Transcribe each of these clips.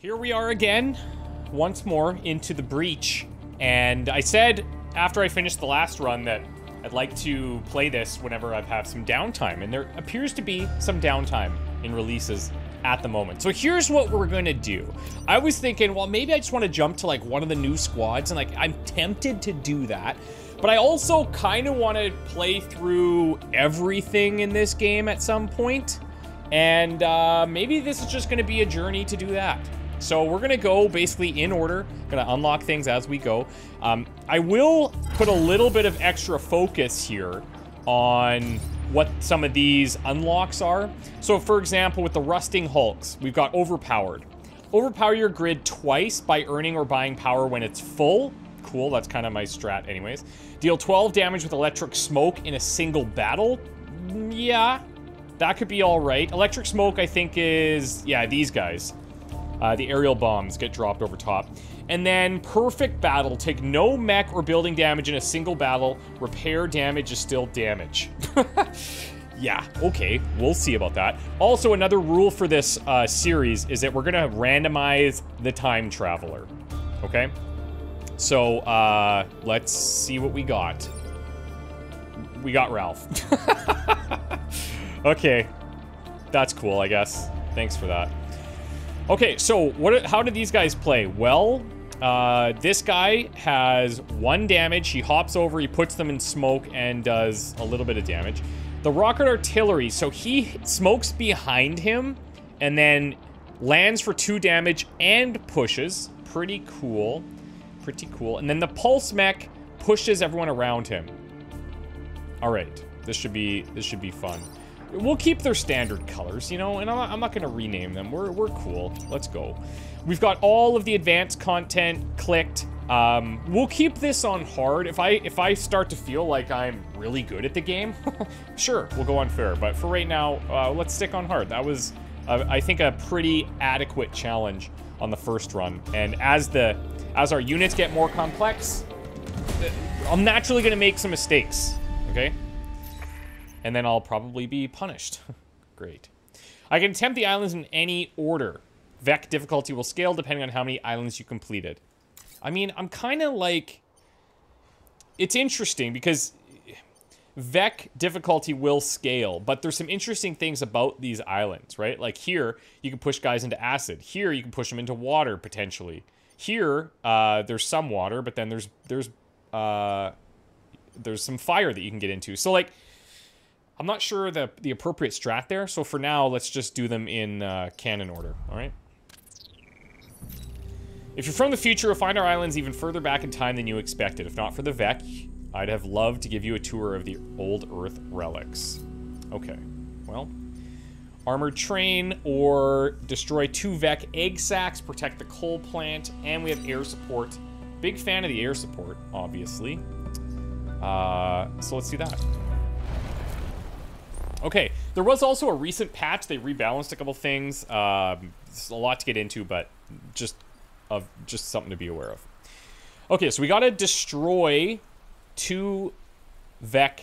Here we are again, once more into the breach. And I said after I finished the last run that I'd like to play this whenever I have some downtime. And there appears to be some downtime in releases at the moment. So here's what we're gonna do. I was thinking, well, maybe I just want to jump to like one of the new squads, and like I'm tempted to do that. But I also kind of want to play through everything in this game at some point. And uh, maybe this is just going to be a journey to do that. So we're to go basically in order, to unlock things as we go. Um, I will put a little bit of extra focus here on what some of these unlocks are. So for example, with the Rusting Hulks, we've got Overpowered. Overpower your grid twice by earning or buying power when it's full. Cool, that's kind of my strat anyways. Deal 12 damage with electric smoke in a single battle. Yeah, that could be all right. Electric smoke, I think, is... Yeah, these guys. Uh, the aerial bombs get dropped over top. And then perfect battle. Take no mech or building damage in a single battle. Repair damage is still damage. yeah, okay. We'll see about that. Also, another rule for this uh, series is that we're to randomize the time traveler. Okay? So, uh, let's see what we got. We got Ralph. okay. That's cool, I guess. Thanks for that. Okay, so what? how did these guys play? Well, uh, this guy has one damage. He hops over, he puts them in smoke, and does a little bit of damage. The rocket artillery, so he smokes behind him, and then lands for two damage and pushes. Pretty cool. Pretty cool. And then the pulse mech pushes everyone around him. All right, this should be this should be fun. We'll keep their standard colors, you know, and I'm not, I'm not gonna rename them. We're, we're cool. Let's go. We've got all of the advanced content clicked. Um, we'll keep this on hard. If I if I start to feel like I'm really good at the game, sure, we'll go on fair. But for right now, uh, let's stick on hard. That was, uh, I think, a pretty adequate challenge on the first run. And as the as our units get more complex, uh, I'm naturally gonna make some mistakes. Okay and then I'll probably be punished. Great. I can attempt the islands in any order. Vek difficulty will scale depending on how many islands you completed. I mean, I'm kind of like... It's interesting because Vek difficulty will scale, but there's some interesting things about these islands, right? Like here, you can push guys into acid. Here, you can push them into water, potentially. Here, uh, there's some water, but then there's, there's, uh, there's some fire that you can get into. So, like, I'm not sure the, the appropriate strat there, so for now, let's just do them in uh, canon order, alright? If you're from the future, you'll find our islands even further back in time than you expected. If not for the Vek, I'd have loved to give you a tour of the old Earth relics. Okay, well... Armored train or destroy two Vek egg sacs, protect the coal plant, and we have air support. Big fan of the air support, obviously. Uh, so let's do that. Okay, there was also a recent patch. They rebalanced a couple things. Um, a lot to get into, but just of just something to be aware of. Okay, so we got to destroy two Vek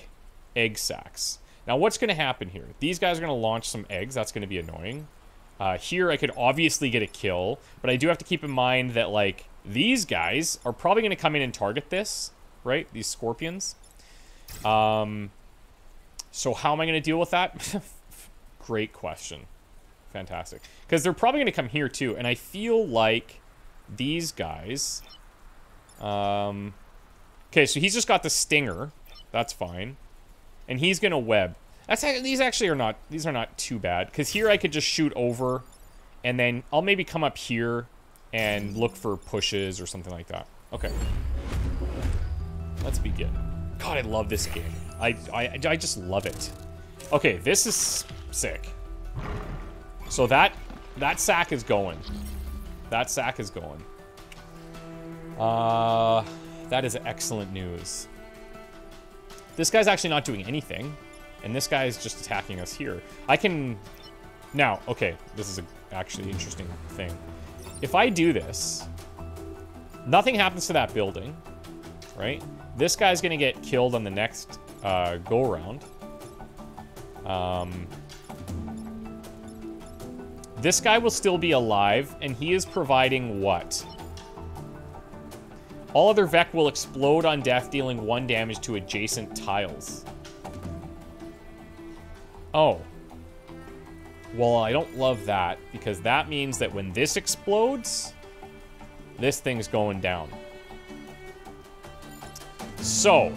egg sacs. Now, what's going to happen here? These guys are going to launch some eggs. That's going to be annoying. Uh, here, I could obviously get a kill, but I do have to keep in mind that, like, these guys are probably going to come in and target this, right? These scorpions. Um, so how am I going to deal with that? Great question. Fantastic. Because they're probably going to come here too. And I feel like these guys... Um, okay, so he's just got the stinger. That's fine. And he's going to web. That's These actually are not... These are not too bad. Because here I could just shoot over. And then I'll maybe come up here and look for pushes or something like that. Okay. Let's begin. God, I love this game. I, I, I just love it. Okay, this is sick. So that, that sack is going. That sack is going. Uh, that is excellent news. This guy's actually not doing anything. And this guy is just attacking us here. I can... Now, okay, this is a actually interesting thing. If I do this, nothing happens to that building, right? This guy's gonna get killed on the next uh, go around. Um, This guy will still be alive, and he is providing what? All other Vek will explode on death, dealing one damage to adjacent tiles. Oh. Well, I don't love that, because that means that when this explodes, this thing's going down. So,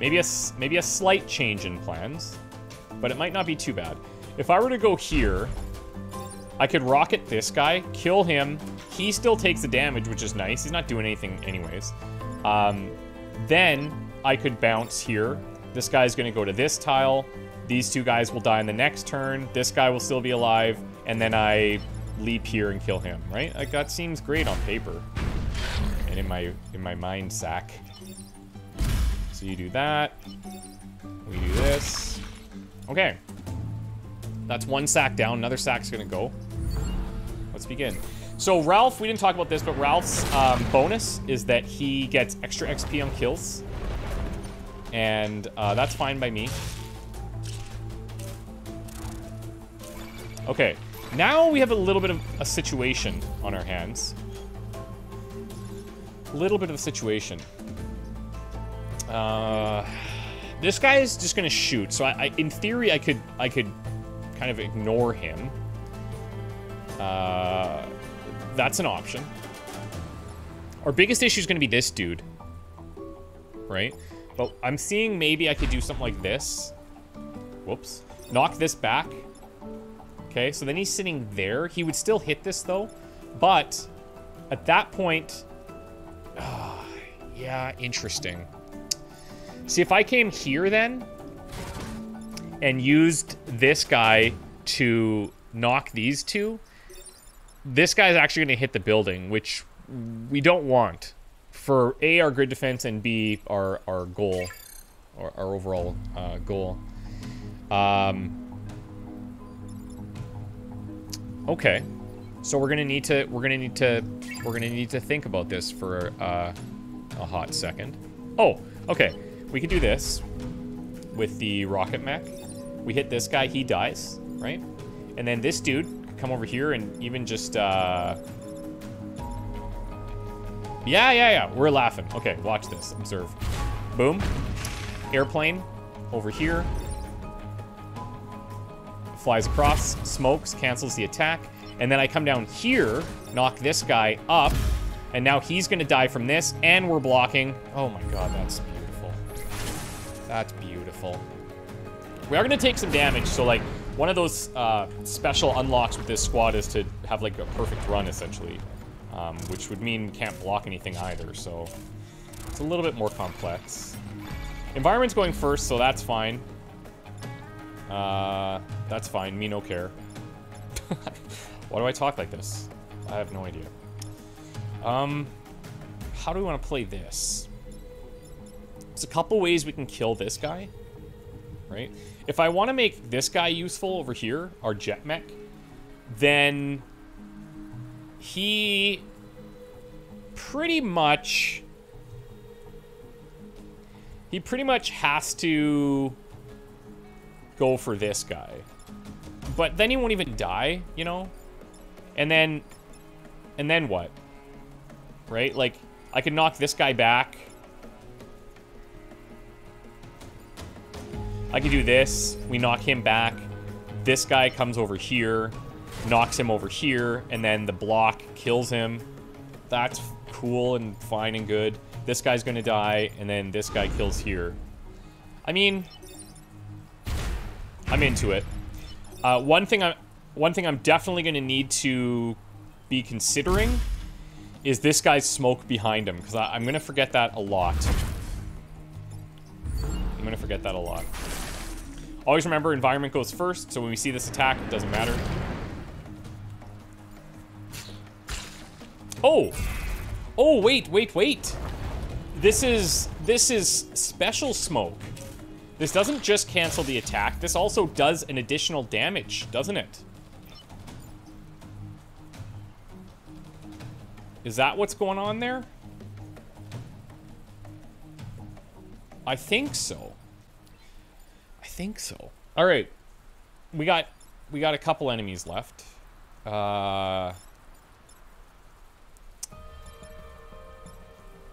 maybe a maybe a slight change in plans, but it might not be too bad. If I were to go here, I could rocket this guy, kill him. He still takes the damage, which is nice. He's not doing anything anyways. Um, then I could bounce here. This guy's going to go to this tile. These two guys will die in the next turn. This guy will still be alive. And then I leap here and kill him, right? Like, that seems great on paper. And in my, in my mind sack. So you do that. We do this. Okay. That's one sack down. Another sack's gonna go. Let's begin. So Ralph, we didn't talk about this, but Ralph's um, bonus is that he gets extra XP on kills. And uh, that's fine by me. Okay, now we have a little bit of a situation on our hands. A little bit of a situation. Uh, this guy is just gonna shoot. So I, I, in theory, I could, I could kind of ignore him. Uh, that's an option. Our biggest issue is gonna be this dude, right? But I'm seeing maybe I could do something like this. Whoops. Knock this back. Okay, so then he's sitting there. He would still hit this though, but at that point, uh, yeah, interesting. See, if I came here then and used this guy to knock these two, this guy's actually going to hit the building, which we don't want for A, our grid defense, and B, our, our goal, our, our overall uh, goal. Um, okay. So we're gonna need to we're gonna need to we're gonna need to think about this for uh, a hot second. Oh, okay. We could do this with the rocket mech. We hit this guy, he dies, right? And then this dude could come over here and even just, uh... Yeah, yeah, yeah, we're laughing. Okay, watch this, observe. Boom. Airplane over here. Flies across, smokes, cancels the attack. And then I come down here, knock this guy up, and now he's gonna die from this, and we're blocking. Oh my god, that's beautiful. We are going to take some damage, so, like, one of those uh, special unlocks with this squad is to have, like, a perfect run, essentially. Um, which would mean can't block anything either, so... It's a little bit more complex. Environment's going first, so that's fine. Uh, that's fine. Me no care. Why do I talk like this? I have no idea. Um, how do we want to play this? There's a couple ways we can kill this guy, right? If I want to make this guy useful over here, our jet mech, then he pretty much he pretty much has to go for this guy. But then he won't even die, you know? And then and then what? Right? Like I can knock this guy back I can do this. We knock him back. This guy comes over here, knocks him over here, and then the block kills him. That's cool and fine and good. This guy's gonna die, and then this guy kills here. I mean, I'm into it. Uh, one thing I'm one thing I'm definitely gonna need to be considering is this guy's smoke behind him, because I'm gonna forget that a lot. I'm gonna forget that a lot. Always remember, environment goes first, so when we see this attack, it doesn't matter. Oh! Oh, wait, wait, wait! This is, this is special smoke. This doesn't just cancel the attack, this also does an additional damage, doesn't it? Is that what's going on there? I think so think so. All right. We got we got a couple enemies left. Uh,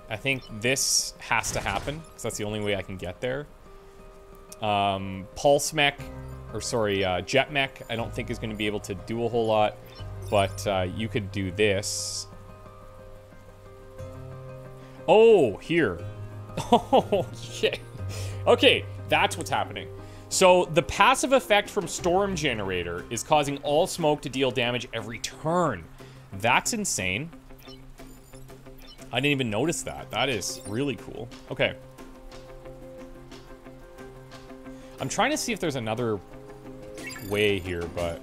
I think this has to happen, because that's the only way I can get there. Um, Pulse Mech, or sorry, uh, Jet Mech, I don't think is going to be able to do a whole lot, but uh, you could do this. Oh, here. Oh, shit. Okay, that's what's happening. So the passive effect from Storm Generator is causing all smoke to deal damage every turn. That's insane. I didn't even notice that. That is really cool. Okay. I'm trying to see if there's another way here, but...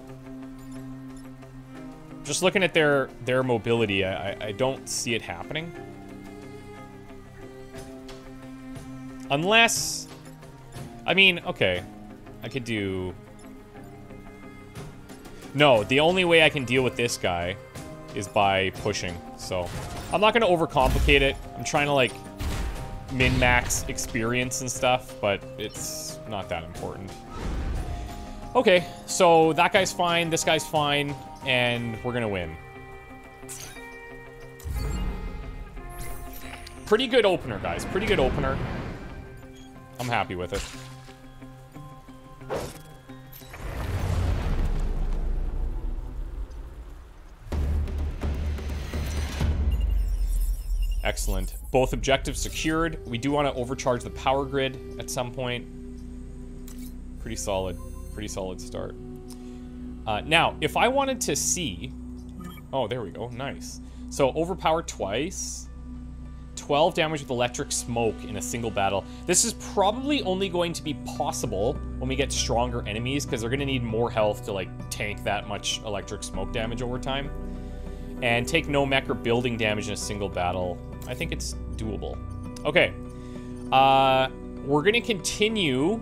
Just looking at their, their mobility, I, I don't see it happening. Unless... I mean, okay. I could do... No, the only way I can deal with this guy is by pushing, so... I'm not to overcomplicate it. I'm trying to, like, min-max experience and stuff, but it's not that important. Okay, so that guy's fine, this guy's fine, and we're to win. Pretty good opener, guys. Pretty good opener. I'm happy with it. Excellent. Both objectives secured. We do want to overcharge the power grid at some point. Pretty solid. Pretty solid start. Uh, now, if I wanted to see... Oh, there we go. Nice. So, overpower twice. 12 damage with electric smoke in a single battle. This is probably only going to be possible when we get stronger enemies, because they're going to need more health to, like, tank that much electric smoke damage over time. And take no mech or building damage in a single battle. I think it's doable. Okay. Uh, we're going to continue.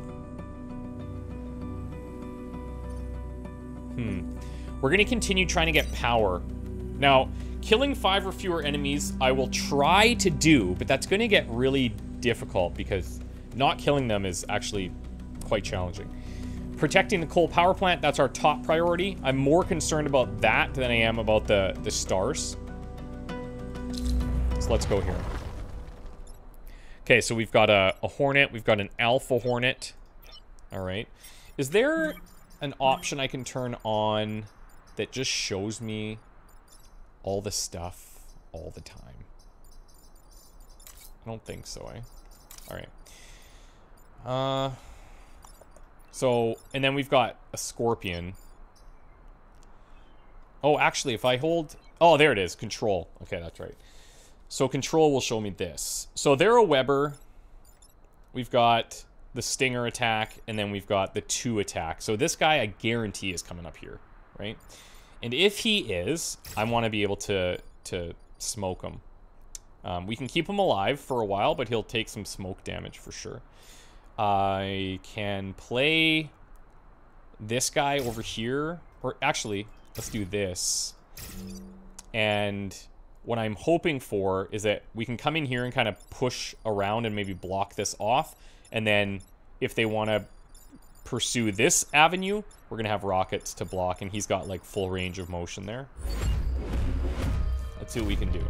Hmm. We're going to continue trying to get power. Now, killing five or fewer enemies, I will try to do, but that's going to get really difficult because not killing them is actually quite challenging. Protecting the coal power plant, that's our top priority. I'm more concerned about that than I am about the, the stars So let's go here. Okay, so we've got a, a Hornet. We've got an Alpha Hornet. All right. Is there an option I can turn on that just shows me all the stuff all the time? I don't think so, eh? All right. Uh, so, and then we've got a Scorpion. Oh, actually, if I hold... Oh, there it is. Control. Okay, that's right. So control will show me this. So they're a Weber. We've got the Stinger attack, and then we've got the two attack. So this guy, I guarantee, is coming up here, right? And if he is, I want to be able to, to smoke him. Um, we can keep him alive for a while, but he'll take some smoke damage for sure. I can play this guy over here. Or actually, let's do this. And what I'm hoping for is that we can come in here and kind of push around and maybe block this off. And then if they want to pursue this avenue, we're going to have rockets to block. And he's got like full range of motion there. Let's see what we can do.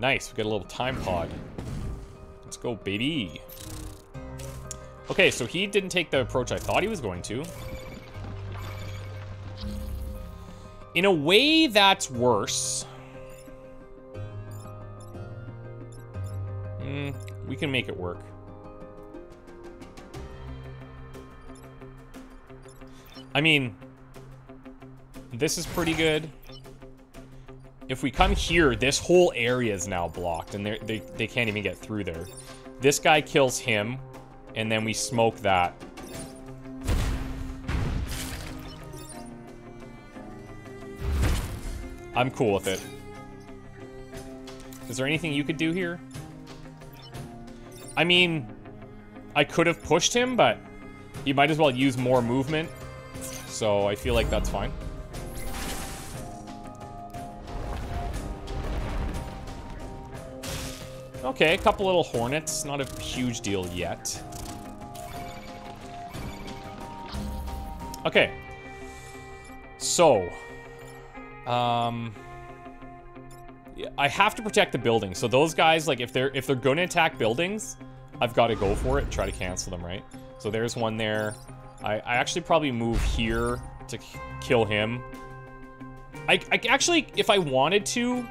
Nice, we got a little time pod. Let's go, baby. Okay, so he didn't take the approach I thought he was going to. In a way, that's worse. Mm, we can make it work. I mean, this is pretty good. If we come here, this whole area is now blocked, and they, they can't even get through there. This guy kills him, and then we smoke that. I'm cool with it. Is there anything you could do here? I mean, I could have pushed him, but you might as well use more movement. So I feel like that's fine. Okay, a couple little hornets. Not a huge deal yet. Okay. So, um, I have to protect the building. So those guys, like, if they're if they're going to attack buildings, I've got to go for it try to cancel them, right? So there's one there. I, I actually probably move here to kill him. I, I actually, if I wanted to,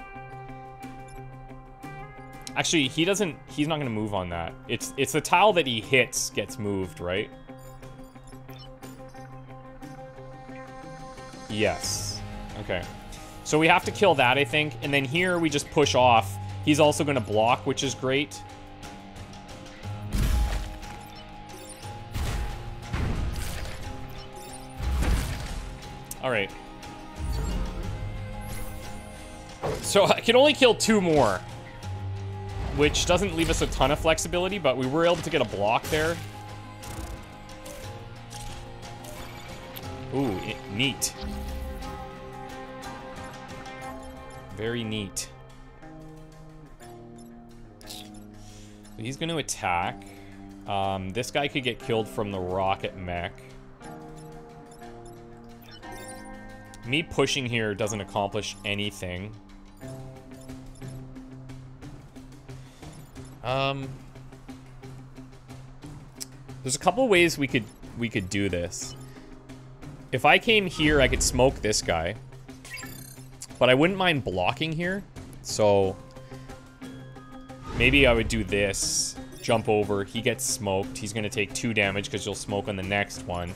actually, he doesn't. He's not going to move on that. It's it's the tile that he hits gets moved, right? Yes. Okay. So we have to kill that, I think. And then here we just push off. He's also going to block, which is great. All right. So I can only kill two more. Which doesn't leave us a ton of flexibility, but we were able to get a block there. Ooh, it, neat. Very neat. He's going to attack. Um, this guy could get killed from the rocket mech. Me pushing here doesn't accomplish anything. Um, there's a couple ways we could we could do this. If I came here, I could smoke this guy. But I wouldn't mind blocking here. So maybe I would do this. Jump over. He gets smoked. He's going to take two damage because you'll smoke on the next one.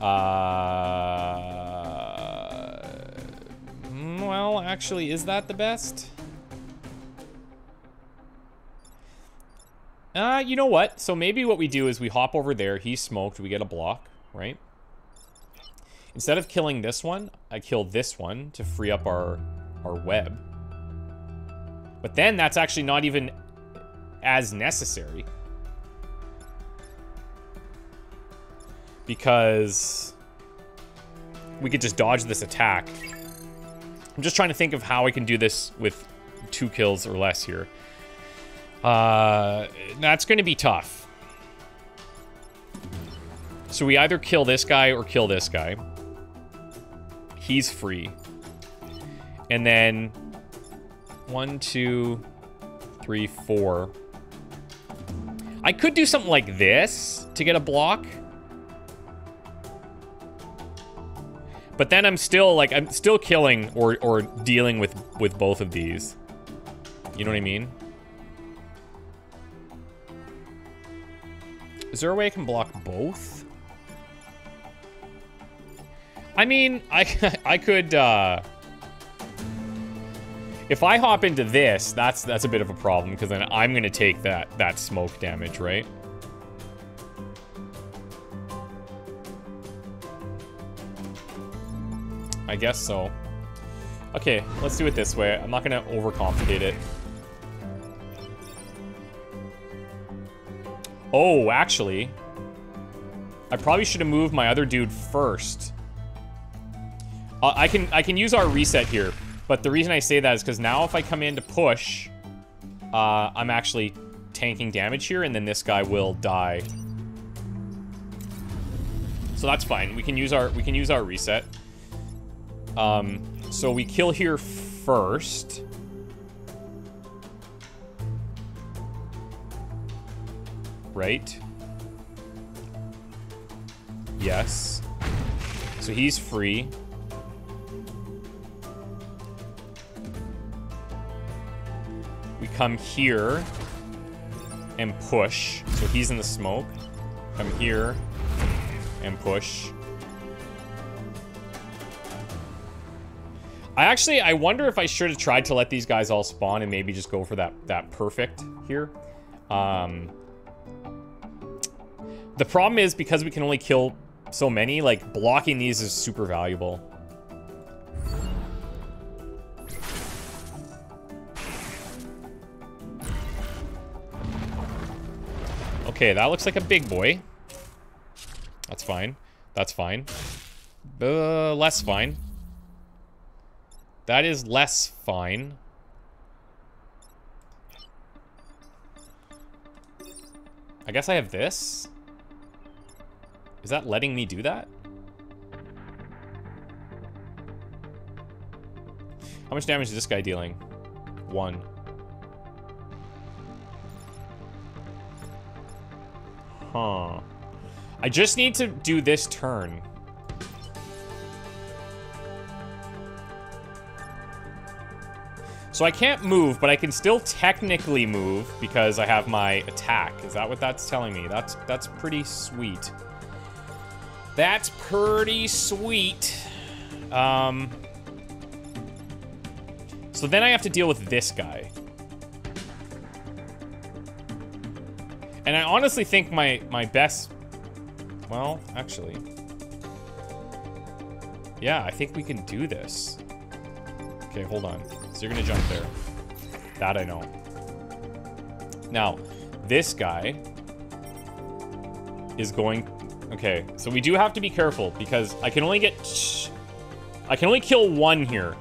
Uh, actually, is that the best? Uh, you know what? So maybe what we do is we hop over there. He's smoked. We get a block, right? Instead of killing this one, I kill this one to free up our, our web. But then that's actually not even as necessary. Because we could just dodge this attack. I'm just trying to think of how I can do this with two kills or less here. Uh, that's going to be tough. So we either kill this guy or kill this guy. He's free. And then one, two, three, four. I could do something like this to get a block. But then I'm still like I'm still killing or or dealing with with both of these. You know what I mean? Is there a way I can block both? I mean, I I could uh if I hop into this, that's that's a bit of a problem because then I'm going to take that that smoke damage, right? I guess so. Okay, let's do it this way. I'm not to overcomplicate it. Oh, actually, I probably should have moved my other dude first. Uh, I can I can use our reset here, but the reason I say that is because now if I come in to push, uh, I'm actually tanking damage here, and then this guy will die. So that's fine. We can use our we can use our reset. Um, so we kill here first. Right? Yes. So he's free. We come here and push. So he's in the smoke. Come here and push. I actually, I wonder if I should have tried to let these guys all spawn and maybe just go for that, that perfect here. Um, the problem is because we can only kill so many, like blocking these is super valuable. Okay, that looks like a big boy. That's fine. That's fine. Uh, less fine. That is less fine. I guess I have this. Is that letting me do that? How much damage is this guy dealing? One. Huh. I just need to do this turn. So I can't move, but I can still technically move because I have my attack. Is that what that's telling me? That's that's pretty sweet. That's pretty sweet. Um, so then I have to deal with this guy. And I honestly think my, my best... Well, actually... Yeah, I think we can do this. Okay, hold on. You're gonna jump there. That I know. Now, this guy is going... Okay, so we do have to be careful because I can only get... I can only kill one here.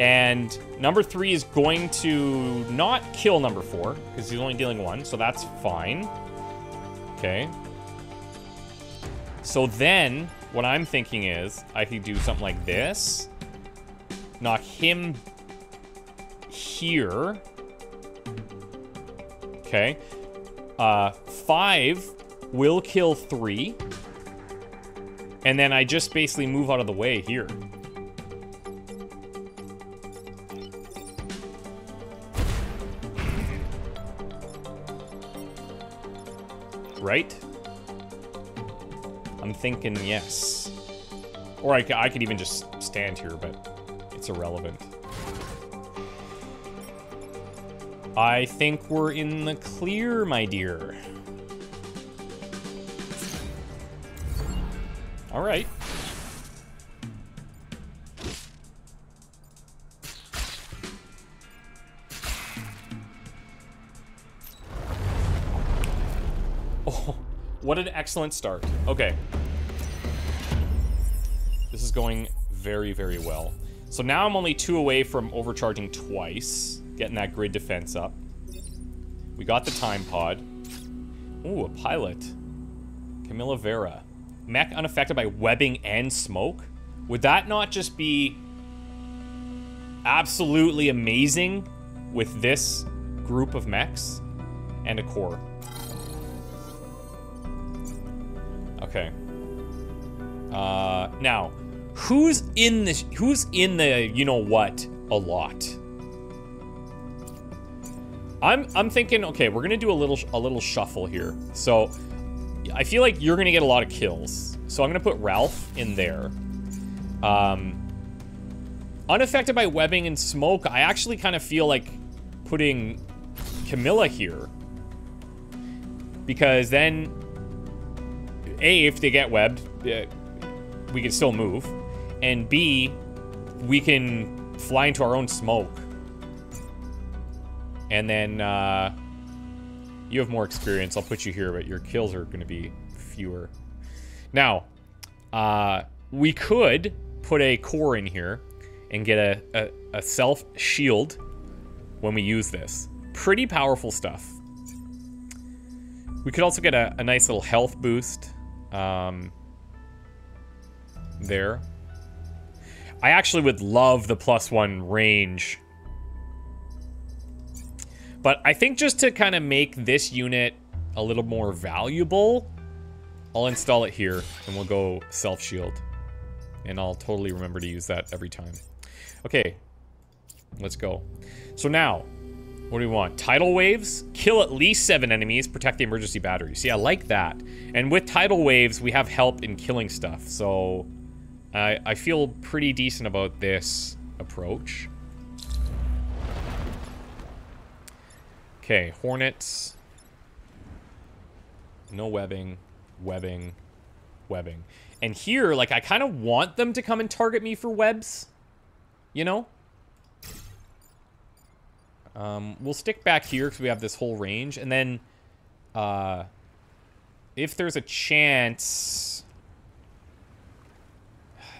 And number three is going to not kill number four because he's only dealing one, so that's fine. Okay. So then, what I'm thinking is I could do something like this. Knock him here. Okay. Uh, five will kill three. And then I just basically move out of the way here. Right? I'm thinking yes. Or I, I could even just stand here, but irrelevant. I think we're in the clear, my dear. All right. Oh, what an excellent start. Okay. This is going very, very well. So now I'm only two away from overcharging twice, getting that grid defense up. We got the time pod. Ooh, a pilot. Camilla Vera. Mech unaffected by webbing and smoke? Would that not just be absolutely amazing with this group of mechs? And a core. Okay. Uh, now, who's in this? Who's in the you know what a lot? I'm I'm thinking. Okay, we're gonna do a little a little shuffle here. So, I feel like you're gonna get a lot of kills. So I'm gonna put Ralph in there. Um, unaffected by webbing and smoke. I actually kind of feel like putting Camilla here because then a, if they get webbed, uh, we can still move. And B, we can fly into our own smoke. And then, uh, you have more experience. I'll put you here, but your kills are going to be fewer. Now, uh, we could put a core in here and get a, a, a self shield when we use this. Pretty powerful stuff. We could also get a, a nice little health boost um, there. I actually would love the plus one range. But I think just to kind of make this unit a little more valuable, I'll install it here and we'll go self-shield. And I'll totally remember to use that every time. Okay, let's go. So now, what do we want? Tidal waves? Kill at least seven enemies, protect the emergency battery. See, I like that. And with tidal waves, we have help in killing stuff. So I, I feel pretty decent about this approach. Okay, hornets. No webbing, webbing, webbing. And here, like, I kind of want them to come and target me for webs. You know? Um, we'll stick back here because we have this whole range. And then, uh, if there's a chance...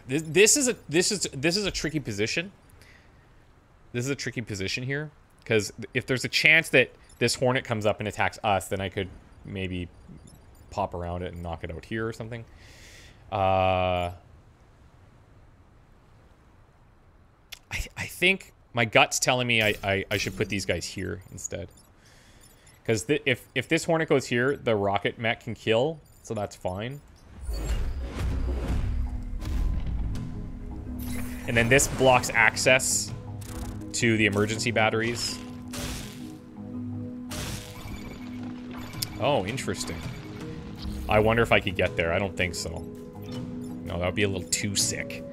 This, is a this is this is a tricky position. This is a tricky position here because if there's a chance that this hornet comes up and attacks us, then I could maybe pop around it and knock it out here or something. Uh, think my gut's telling me I, I, I should put these guys here instead. Because if, if this Hornet goes here, the rocket mech can kill, so that's fine. And then this blocks access to the emergency batteries. Oh, interesting. I wonder if I could get there. I don't think so. No, that would be a little too sick.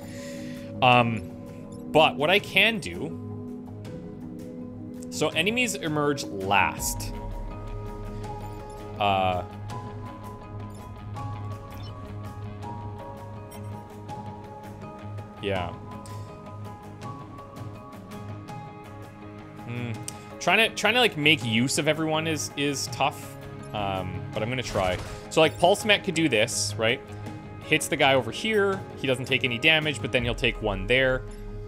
Um, but what I can do... So enemies emerge last. Uh... Yeah. Hmm. Trying to trying to like make use of everyone is is tough. Um, but I'm gonna try. So like Pulse Mech could do this, right? Hits the guy over here. He doesn't take any damage, but then he'll take one there.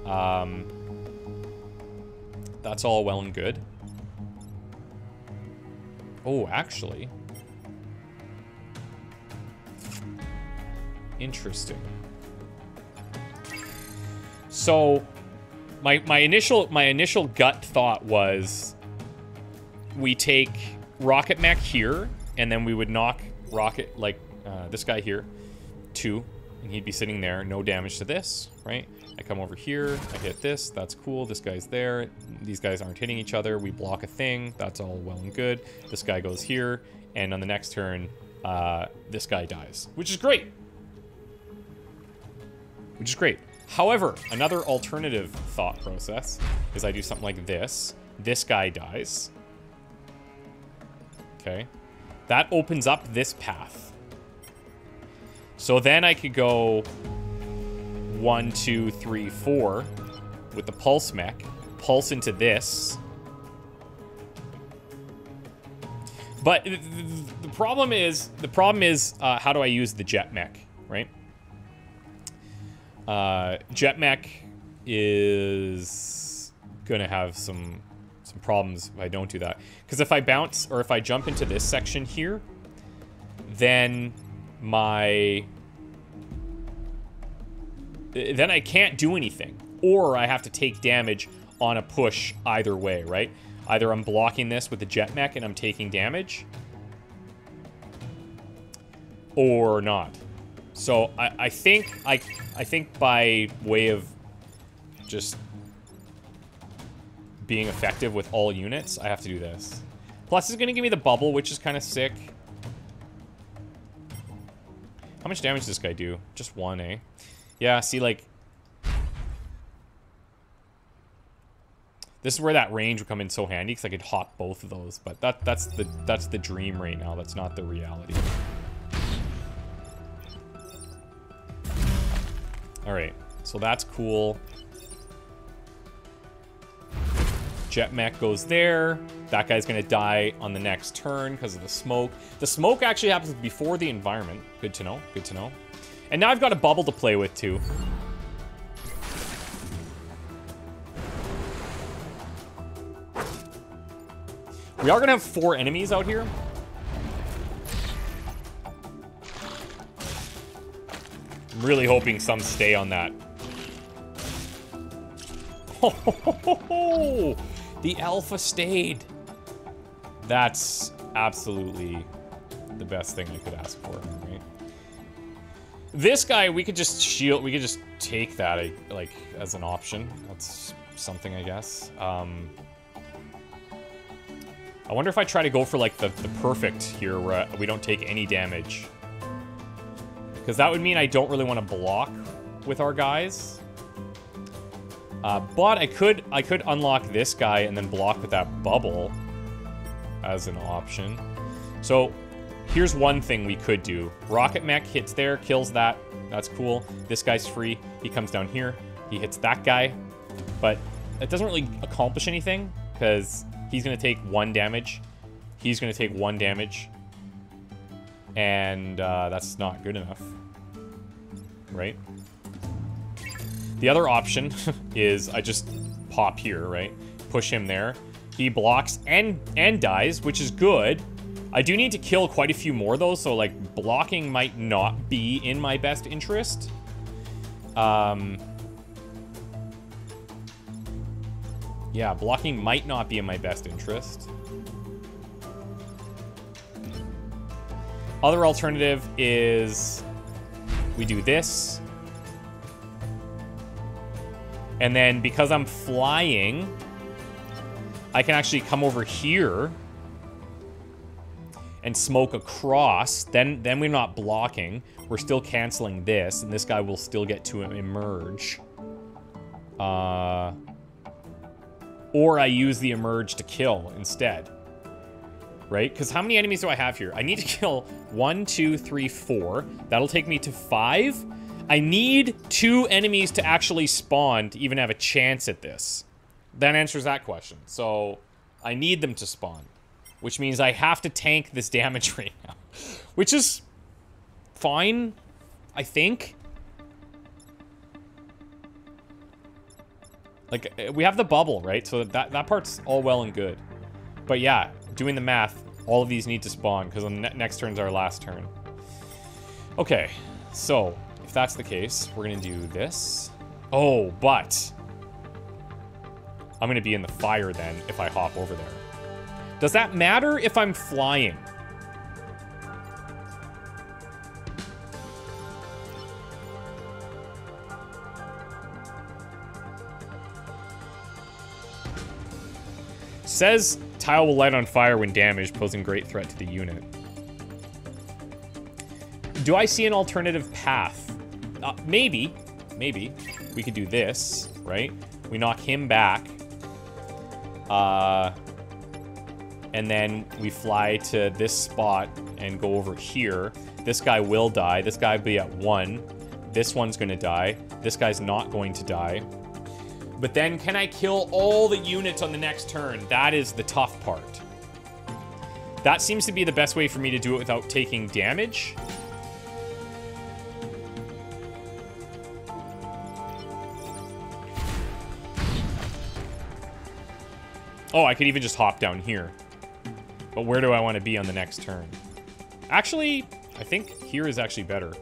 Um, that's all well and good. Oh, actually. Interesting. So, my my initial my initial gut thought was we take Rocket Mech here, and then we would knock Rocket like uh, this guy here, two, and he'd be sitting there, no damage to this, right? I come over here, I hit this, that's cool, this guy's there, these guys aren't hitting each other, we block a thing, that's all well and good. This guy goes here, and on the next turn, uh, this guy dies, which is great. Which is great. However, another alternative thought process is I do something like this. This guy dies. Okay. That opens up this path. So then I could go one, two, three, four with the pulse mech. Pulse into this. But the problem is, the problem is, uh, how do I use the jet mech, right? Uh, jet mech is gonna have some some problems if I don't do that. Because if I bounce or if I jump into this section here, then my then I can't do anything. Or I have to take damage on a push either way, right? Either I'm blocking this with the jet mech and I'm taking damage, or not. So I, I think I I think by way of just being effective with all units, I have to do this. Plus, it's going to give me the bubble, which is kind of sick. How much damage does this guy do? Just one, eh? Yeah, see, like... This is where that range would come in so handy, because I could hop both of those. But that that's the that's the dream right now. That's not the reality. Alright, so that's cool. Jet mech goes there. That guy's gonna die on the next turn because of the smoke. The smoke actually happens before the environment. Good to know, good to know. And now I've got a bubble to play with too. We are gonna have four enemies out here. I'm really hoping some stay on that. The alpha stayed. That's absolutely the best thing I could ask for, right? This guy, we could just shield, we could just take that, like, as an option. That's something, I guess. Um, I wonder if I try to go for, like, the, the perfect here, where we don't take any damage. Because that would mean I don't really want to block with our guys. Uh, but I could I could unlock this guy and then block with that bubble as an option. So here's one thing we could do. Rocket Mech hits there, kills that. That's cool. This guy's free. He comes down here. He hits that guy. But it doesn't really accomplish anything because he's going to take one damage. He's going to take one damage. And uh, that's not good enough right? The other option is I just pop here, right? Push him there. He blocks and and dies, which is good. I do need to kill quite a few more though, so like blocking might not be in my best interest. Um Yeah, blocking might not be in my best interest. Other alternative is we do this. And then because I'm flying, I can actually come over here and smoke across. Then, then we're not blocking. We're still canceling this, and this guy will still get to emerge. Uh, or I use the emerge to kill instead. Right? Because how many enemies do I have here? I need to kill one, two, three, four. That'll take me to five. I need two enemies to actually spawn to even have a chance at this. That answers that question. So I need them to spawn. Which means I have to tank this damage right now. Which is fine, I think. Like, uh, we have the bubble, right? So that, that part's all well and good. But yeah, doing the math, all of these need to spawn because the ne next turn's our last turn. Okay, so if that's the case, we're to do this. Oh, but I'm to be in the fire then if I hop over there. Does that matter if I'm flying? Says tile will light on fire when damaged, posing great threat to the unit. Do I see an alternative path? Uh, maybe. Maybe. We could do this, right? We knock him back. Uh, and then we fly to this spot and go over here. This guy will die. This guy will be at one. This one's going to die. This guy's not going to die. But then can I kill all the units on the next turn? That is the tough part. That seems to be the best way for me to do it without taking damage. Oh, I could even just hop down here. But where do I want to be on the next turn? Actually, I think here is actually better.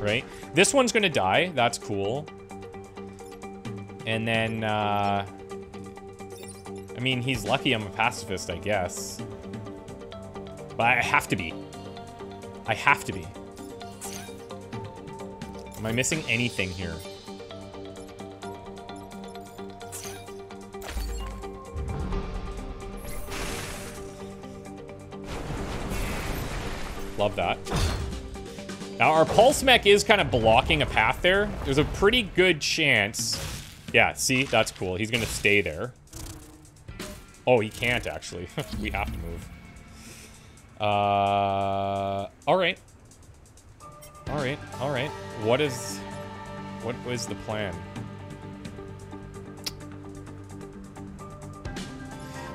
Right? This one's to die. That's cool. And then, uh... I mean, he's lucky I'm a pacifist, I guess. But I have to be. I have to be. Am I missing anything here? Love that. Now, our Pulse Mech is kind of blocking a path there. There's a pretty good chance. Yeah, see? That's cool. He's going to stay there. Oh, he can't, actually. we have to move. Uh, all right. All right, all right. What is, what was the plan?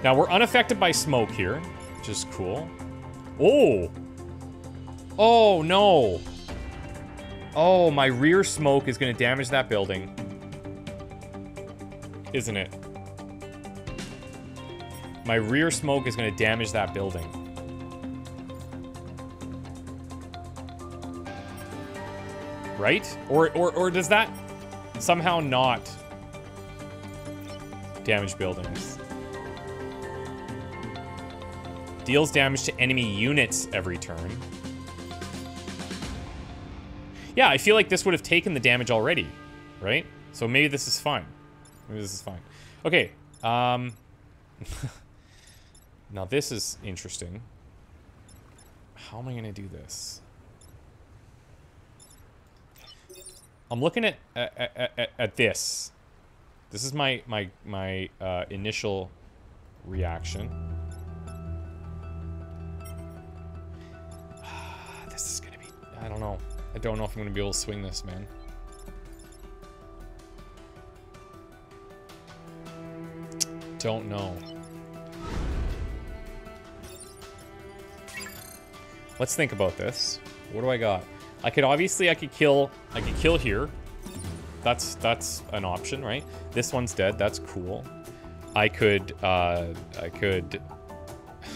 Now we're unaffected by smoke here, which is cool. Oh, oh no. Oh, my rear smoke is gonna damage that building. Isn't it? My rear smoke is gonna damage that building. right? Or, or, or does that somehow not damage buildings? Deals damage to enemy units every turn. Yeah, I feel like this would have taken the damage already, right? So maybe this is fine. Maybe this is fine. Okay, um... now this is interesting. How am I going to do this? I'm looking at at, at, at this. This is my my my uh, initial reaction. this is gonna be. I don't know. I don't know if I'm gonna be able to swing this, man. Don't know. Let's think about this. What do I got? I could obviously I could kill I could kill here. That's that's an option, right? This one's dead. That's cool. I could uh, I could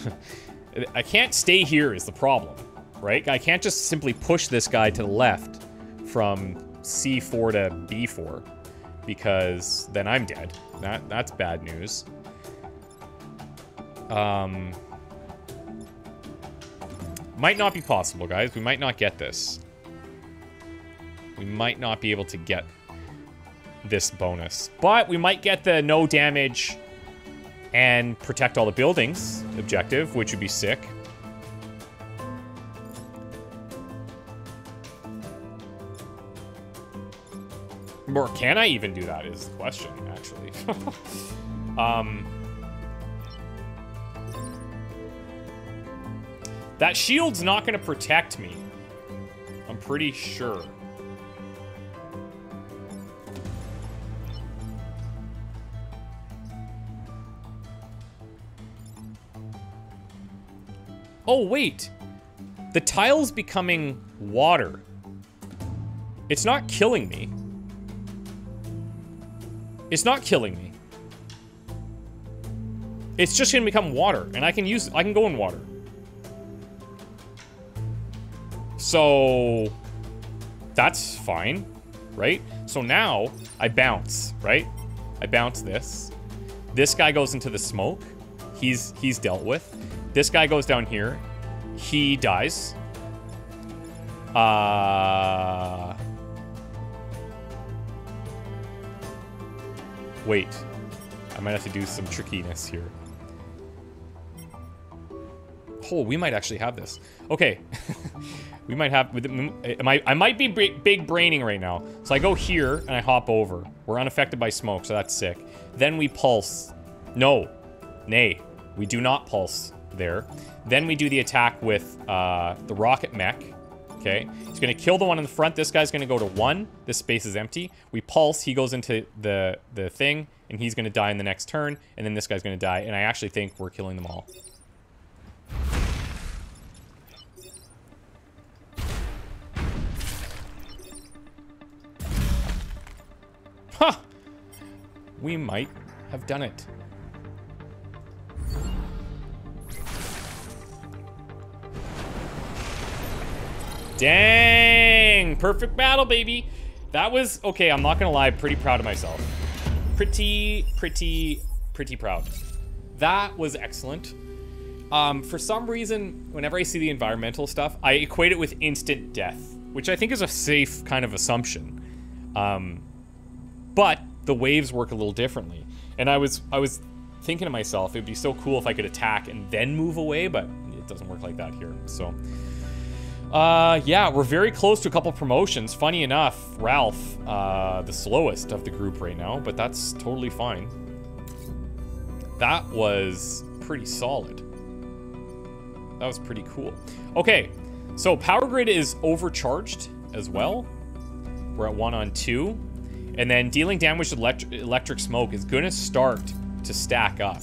I can't stay here is the problem, right? I can't just simply push this guy to the left from C4 to B4 because then I'm dead. That that's bad news. Um, might not be possible, guys. We might not get this. We might not be able to get this bonus. But we might get the no damage and protect all the buildings objective, which would be sick. Or can I even do that is the question, actually. um, that shield's not going to protect me. I'm pretty sure. Oh, wait. The tile's becoming water. It's not killing me. It's not killing me. It's just gonna become water, and I can use- I can go in water. So... That's fine, right? So now, I bounce, right? I bounce this. This guy goes into the smoke. He's he's dealt with. This guy goes down here. He dies. Uh... Wait. I might have to do some trickiness here. Oh, we might actually have this. Okay. we might have... I, I might be big braining right now. So I go here, and I hop over. We're unaffected by smoke, so that's sick. Then we pulse. No. Nay. We do not pulse there. Then we do the attack with uh, the rocket mech. Okay, he's gonna kill the one in the front. This guy's gonna go to one. This space is empty. We pulse. He goes into the the thing, and he's gonna die in the next turn. And then this guy's gonna die. And I actually think we're killing them all. Huh. We might have done it. Dang! Perfect battle, baby. That was, okay, I'm not gonna lie, pretty proud of myself. Pretty, pretty, pretty proud. That was excellent. Um, for some reason, whenever I see the environmental stuff, I equate it with instant death, which I think is a safe kind of assumption. Um, but the waves work a little differently. And I was, I was thinking to myself, it'd be so cool if I could attack and then move away, but it doesn't work like that here, so... Uh, yeah, we're very close to a couple promotions. Funny enough, Ralph, uh, the slowest of the group right now, but that's totally fine. That was pretty solid. That was pretty cool. Okay, so Power Grid is overcharged as well. We're at one on two. And then dealing damage elect electric smoke is going to start to stack up.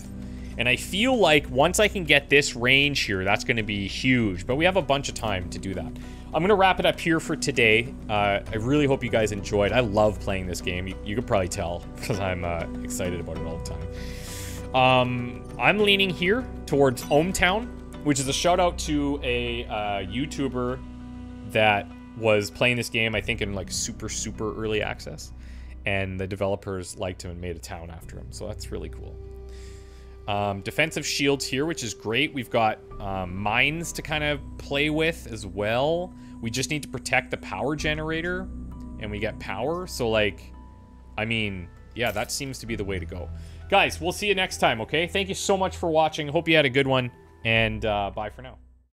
And I feel like once I can get this range here, that's going to be huge. But we have a bunch of time to do that. I'm going to wrap it up here for today. Uh, I really hope you guys enjoyed. I love playing this game. You, you could probably tell because I'm uh, excited about it all the time. Um, I'm leaning here towards ohmTown, which is a shout out to a uh, YouTuber that was playing this game, I think, in like super, super early access. And the developers liked him and made a town after him. So that's really cool. Um, defensive shields here, which is great. We've got um, mines to kind of play with as well. We just need to protect the power generator, and we get power. So, like, I mean, yeah, that seems to be the way to go. Guys, we'll see you next time, okay? Thank you so much for watching. Hope you had a good one, and uh, bye for now.